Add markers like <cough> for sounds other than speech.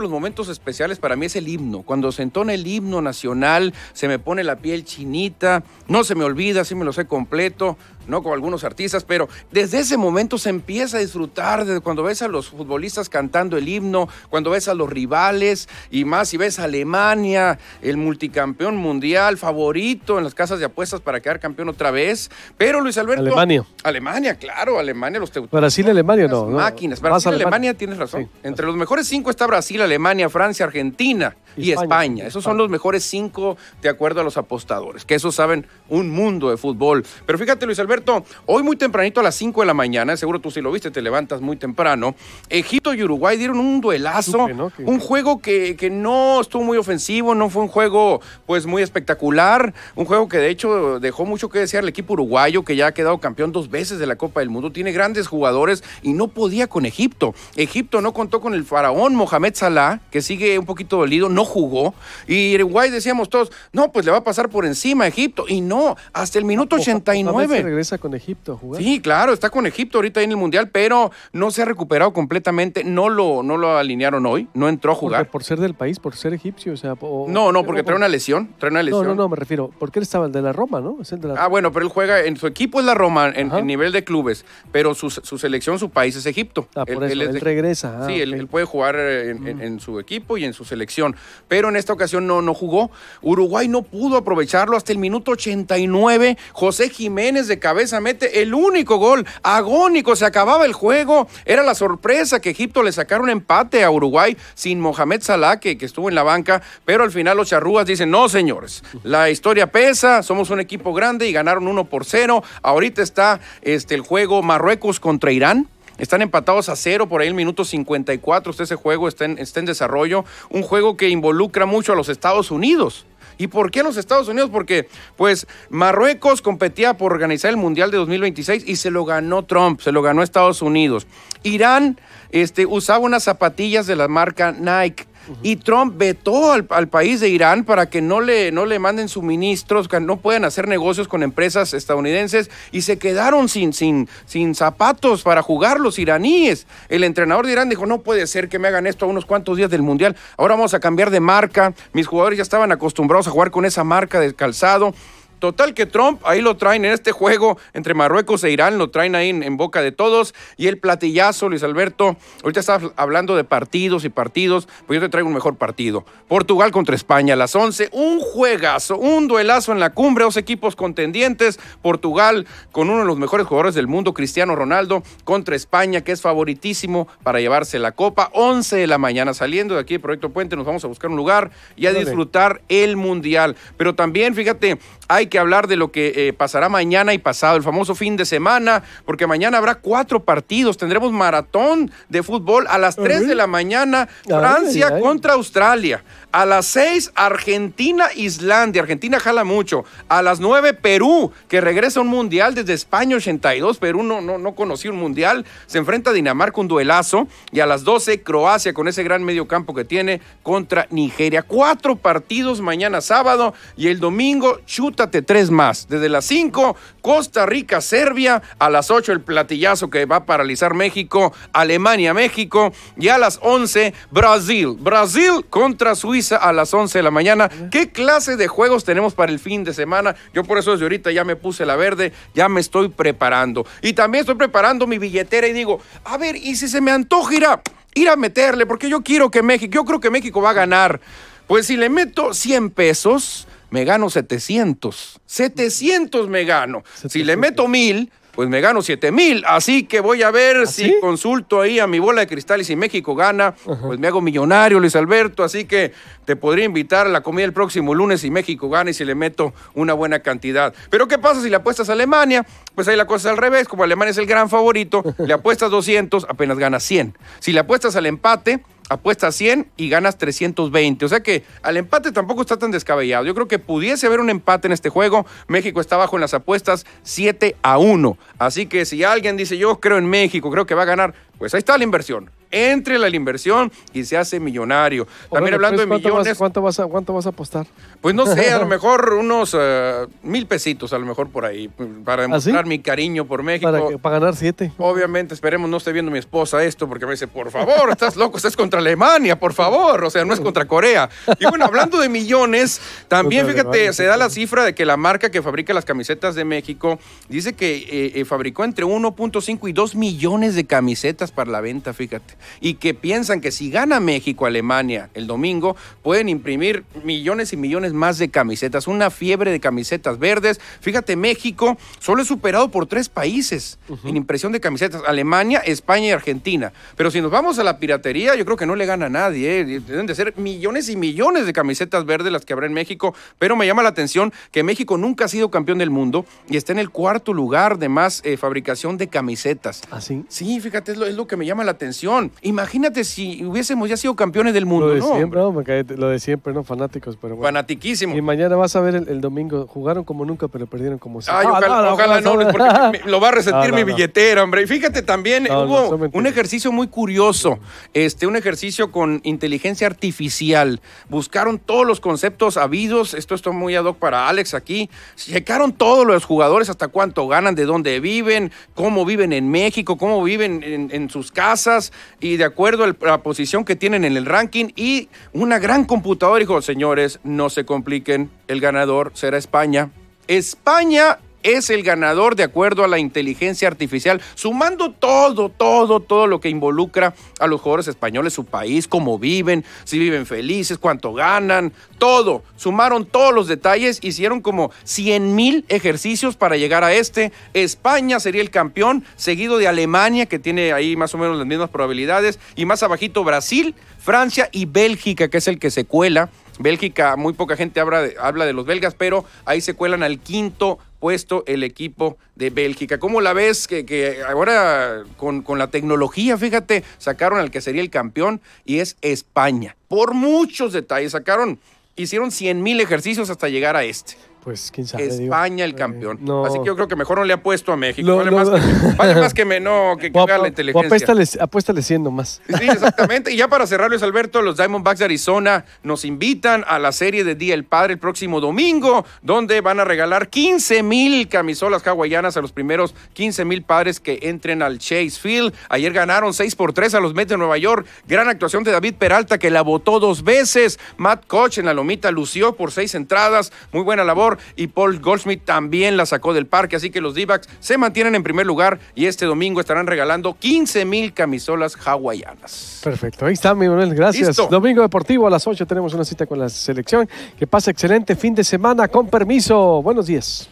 los momentos especiales para mí es el himno. Cuando se entona el himno nacional, se me pone la piel chinita, no se me olvida, sí me lo sé completo, no como algunos artistas, pero desde ese momento se empieza a disfrutar de cuando ves a los futbolistas cantando el himno, cuando ves a los rivales y más si ves a Alemania, el multicampeón mundial favorito en las casas de apuestas para quedar campeón otra vez. Pero Luis Alberto. Alemania. Alemania, claro, Alemania, los teutónicos. Brasil, Alemania, no. no. Máquinas. Más Brasil, Alemania. Alemania, tienes razón. Entre los mejores cinco está Brasil, Alemania, Francia, Argentina y España. España. Esos son los mejores cinco de acuerdo a los apostadores, que esos saben un mundo de fútbol. Pero fíjate, Luis Alberto, hoy muy tempranito a las 5 de la mañana, seguro tú si lo viste, te levantas muy temprano, Egipto y Uruguay dieron un duelazo, Supe, ¿no? Que- un juego que, que no estuvo muy ofensivo, no fue un juego pues muy espectacular, un juego que de hecho dejó mucho que desear el equipo uruguayo, que ya ha quedado campeón dos veces de la Copa del Mundo, tiene grandes jugadores y no podía con Egipto. Egipto no contó con el faraón Mohamed Salah, que sigue un poquito dolido, no jugó, y Uruguay decíamos todos, no, pues le va a pasar por encima a Egipto, y no, hasta el minuto Mohamed se 89. Regresa con Egipto a jugar. Sí, claro, está con Egipto ahorita en el Mundial, pero no se ha recuperado completamente, no lo, no lo alinearon hoy, no entró a Porque jugar. por ser del país, por ser egipcio, o sea... o- No, no, porque trae una lesión, trae una No, lesión. no, no, me refiero. Porque él estaba el de la Roma, ¿no? Es el de la Ah, bueno, pero él juega, en su equipo es la Roma, en, en nivel de clubes, pero su, su selección, su país es Egipto. Ah, por eso, es él de- regresa. Ah, sí, él. Mm. él puede jugar eh, en, en- en su equipo y en su selección, pero en esta ocasión no, no jugó. Uruguay no pudo aprovecharlo hasta el minuto 89. José Jiménez de cabeza mete el único gol agónico, se acababa el juego. Era la sorpresa que Egipto le sacara un empate a Uruguay sin Mohamed Salah, que, estuvo en la banca, pero al final los charrúas dicen, no señores, la historia pesa, somos un equipo grande y ganaron 1 por 0. Ahorita está este, el juego Marruecos contra Irán. Están empatados a cero por ahí el minuto 54. Usted ese juego está en, está en desarrollo. Un juego que involucra mucho a los Estados Unidos. ¿Y por qué los Estados Unidos? Porque, pues, Marruecos competía por organizar el Mundial de 2026 y se lo ganó Trump, se lo ganó Estados Unidos. Irán este, usaba unas zapatillas de la marca Nike. Y Trump vetó al, al país de Irán para que no le, no le manden suministros, que no puedan hacer negocios con empresas estadounidenses y se quedaron sin, sin, sin zapatos para jugar los iraníes. El entrenador de Irán dijo, no puede ser que me hagan esto a unos cuantos días del Mundial. Ahora vamos a cambiar de marca. Mis jugadores ya estaban acostumbrados a jugar con esa marca de calzado. Total que Trump ahí lo traen en este juego entre Marruecos e Irán, lo traen ahí en, en boca de todos. Y el platillazo, Luis Alberto, ahorita estás hablando de partidos y partidos, pues yo te traigo un mejor partido. Portugal contra España a las 11, un juegazo, un duelazo en la cumbre, dos equipos contendientes. Portugal con uno de los mejores jugadores del mundo, Cristiano Ronaldo, contra España, que es favoritísimo para llevarse la copa. 11 de la mañana, saliendo de aquí de Proyecto Puente, nos vamos a buscar un lugar y a disfrutar el Mundial. Pero también, fíjate, hay que hablar de lo que eh, pasará mañana y pasado, el famoso fin de semana, porque mañana habrá cuatro partidos, tendremos maratón de fútbol a las 3 de la mañana, Francia ay, ay. contra Australia, a las 6 Argentina, Islandia, Argentina jala mucho, a las 9 Perú, que regresa a un mundial desde España 82, Perú no, no, no conocía un mundial, se enfrenta a Dinamarca un duelazo, y a las 12 Croacia con ese gran medio campo que tiene contra Nigeria. Cuatro partidos mañana sábado y el domingo chútate tres más. Desde las 5 Costa Rica, Serbia, a las 8 el platillazo que va a paralizar México, Alemania, México y a las 11 Brasil. Brasil contra Suiza a las 11 de la mañana. ¿Qué clase de juegos tenemos para el fin de semana? Yo por eso desde ahorita ya me puse la verde, ya me estoy preparando. Y también estoy preparando mi billetera y digo, a ver, ¿y si se me antoja ir a, ir a meterle? Porque yo quiero que México, yo creo que México va a ganar. Pues si le meto 100 pesos, me gano 700. 700 me gano. Si le meto 1000, pues me gano 7 mil. Así que voy a ver si sí? consulto ahí a mi bola de cristal y si México gana, pues me hago millonario, Luis Alberto. Así que te podría invitar a la comida el próximo lunes si México gana y si le meto una buena cantidad. Pero ¿qué pasa si le apuestas a Alemania? Pues ahí la cosa es al revés. Como Alemania es el gran favorito, <laughs> le apuestas 200, apenas ganas 100. Si le apuestas al empate, apuestas 100 y ganas 320. O sea que al empate tampoco está tan descabellado. Yo creo que pudiese haber un empate en este juego. México está abajo en las apuestas 7 a 1. Así que si alguien dice yo creo en México, creo que va a ganar, pues ahí está la inversión. Entre la inversión y se hace millonario. También Órale, hablando pues, de ¿cuánto vas- millones, ¿cuánto vas, a, ¿Cuánto vas a apostar? pues no sé, a lo <laughs> mejor unos eh, mil pesitos, a lo mejor por ahí, para demostrar mi cariño por México. ¿Ah, Para, que- para ganar siete. Obviamente, esperemos no esté viendo mi esposa esto, porque me dice, por favor, estás loco, estás contra Alemania, por favor, o sea, no es contra Corea. Y bueno, hablando de millones, también Contra fíjate, Alemania, se da la cifra de que la marca que fabrica las camisetas de México dice que eh, eh, fabricó entre 1.5 y 2 millones de camisetas para la venta, fíjate. Y que piensan que si gana México, Alemania el domingo, pueden imprimir millones y millones más de camisetas. Una fiebre de camisetas verdes. Fíjate, México solo es superado por tres países en impresión de camisetas. Alemania, España y Argentina. Pero si nos vamos a la piratería, yo creo que no le gana a nadie. ¿eh? Deben de ser millones y millones de camisetas verdes las que habrá en México. Pero me llama la atención que México nunca ha sido campeón del mundo y está en el cuarto lugar de más eh, fabricación de camisetas. Así. Sí, fíjate, es lo, es lo que me llama la atención. Imagínate si hubiésemos ya sido campeones del mundo, Lo de ¿no? siempre, no, me cae- lo de siempre, no fanáticos, pero bueno. Fanatiquísimo. Y mañana vas a ver el, el domingo. Jugaron como nunca, pero perdieron como siempre. Ay, Ah, ojalá, ojalá no, ojalá- porque me- lo va a resentir <laughs> mi billetera, hombre. Y fíjate, también hubo un ejercicio muy curioso, este, un ejercicio con inteligencia artificial. Buscaron todos los conceptos habidos, esto está muy ad hoc para Alex aquí. Checaron todos los jugadores, hasta cuánto ganan, de dónde viven, cómo viven en México, cómo viven en, en sus casas, y de acuerdo a la posición que tienen en el ranking. Y una gran computadora dijo, señores, no se compliquen, el ganador será España. España es el ganador de acuerdo a la inteligencia artificial, sumando todo, todo, todo lo que involucra a los jugadores españoles, su país, cómo viven, si viven felices, cuánto ganan, todo. Sumaron todos los detalles, hicieron como 100 mil ejercicios para llegar a este. España sería el campeón, seguido de Alemania, que tiene ahí más o menos las mismas probabilidades, y más abajito Brasil, Francia y Bélgica, que es el que se cuela. Bélgica, muy poca gente habla de, habla de los belgas, pero ahí se cuelan al quinto puesto el equipo de Bélgica. ¿Cómo la ves? Que, que ahora con, con la tecnología, fíjate, sacaron al que sería el campeón y es España. Por muchos detalles, sacaron, hicieron 100 mil ejercicios hasta llegar a este. Pues quién sabe. digo. España el Eh, campeón. no. Así que yo creo que mejor no le apuesto a México. No, vale, no. Más que, vale más que <laughs> me no, que, que O, vea la ap- o inteligencia. apuéstale, apuéstale 100 nomás. Sí, exactamente. Y ya para cerrar, Luis Alberto, los Diamondbacks de Arizona nos invitan a la serie de Día del Padre el próximo domingo, donde van a regalar 15 mil camisolas hawaianas a los primeros 15 mil padres que entren al Chase Field. Ayer ganaron 6 por 3 a los Mets de Nueva York. Gran actuación de David Peralta, que la votó dos veces. Matt Koch en la lomita lució por seis entradas. Muy buena labor. Y Paul Goldschmidt también la sacó del parque. Así que los D-backs se mantienen en primer lugar y este domingo estarán regalando 15 mil camisolas hawaianas. Perfecto, ahí está, mi Manuel, gracias. Listo. Domingo Deportivo a las 8 tenemos una cita con la selección. Que pase excelente fin de semana, con permiso. Buenos días.